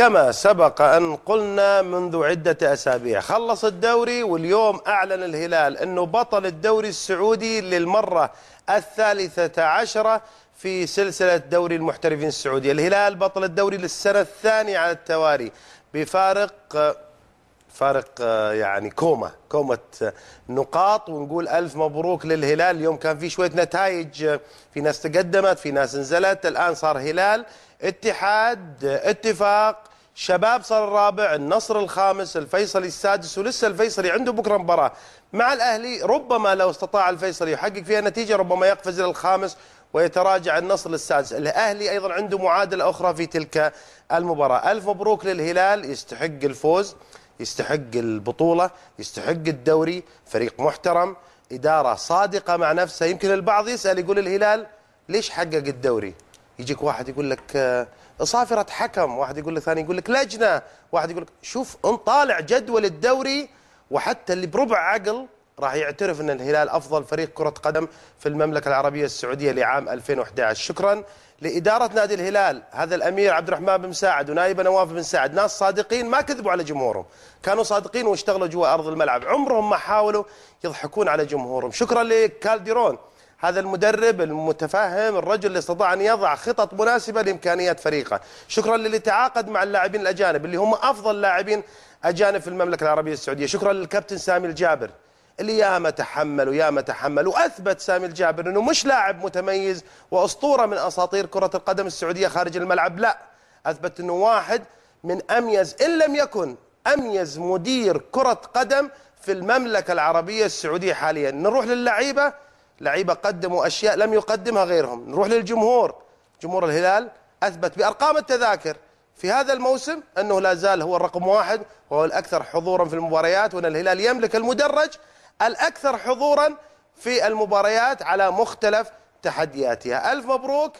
كما سبق أن قلنا منذ عدة أسابيع خلص الدوري واليوم أعلن الهلال أنه بطل الدوري السعودي للمرة الثالثة عشرة في سلسلة دوري المحترفين السعودية. الهلال بطل الدوري للسنة الثانية على التوالي بفارق فارق يعني كومة كومة نقاط ونقول ألف مبروك للهلال. اليوم كان في شوية نتائج في ناس تقدمت في ناس نزلت الآن صار هلال اتحاد اتفاق شباب صار الرابع النصر الخامس الفيصلي السادس ولسه الفيصلي عنده بكرة مباراة. مع الأهلي ربما لو استطاع الفيصلي يحقق فيها نتيجة ربما يقفز إلى الخامس ويتراجع النصر للسادس الأهلي أيضا عنده معادلة أخرى في تلك المباراة. ألف مبروك للهلال يستحق الفوز. يستحق البطولة يستحق الدوري فريق محترم إدارة صادقة مع نفسها. يمكن البعض يسأل يقول الهلال ليش حقق الدوري؟ يجيك واحد يقول لك آه، صافرة حكم. واحد يقول لك ثاني يقول لك لجنة. واحد يقول لك شوف انطالع جدول الدوري وحتى اللي بربع عقل راح يعترف أن الهلال أفضل فريق كرة قدم في المملكة العربية السعودية لعام 2011 شكرا لإدارة نادي الهلال هذا الأمير عبد الرحمن بن مساعد ونايب نواف بن سعد ناس صادقين ما كذبوا على جمهورهم كانوا صادقين واشتغلوا جوا أرض الملعب عمرهم ما حاولوا يضحكون على جمهورهم. شكرا لكالديرون هذا المدرب المتفهم الرجل اللي استطاع أن يضع خطط مناسبة لإمكانيات فريقه. شكرا للي تعاقد مع اللاعبين الأجانب اللي هم أفضل لاعبين أجانب في المملكة العربية السعودية. شكرا للكابتن سامي الجابر. اللي ياما تحمل وياما تحمل وأثبت سامي الجابر إنه مش لاعب متميز وأسطورة من أساطير كرة القدم السعودية خارج الملعب. لا أثبت إنه واحد من أميز إن لم يكن أميز مدير كرة قدم في المملكة العربية السعودية حاليا. نروح للعيبة. لعيبة قدموا أشياء لم يقدمها غيرهم. نروح للجمهور. جمهور الهلال أثبت بأرقام التذاكر في هذا الموسم أنه لا زال هو الرقم واحد وهو الأكثر حضورا في المباريات وأن الهلال يملك المدرج الأكثر حضورا في المباريات على مختلف تحدياتها. ألف مبروك.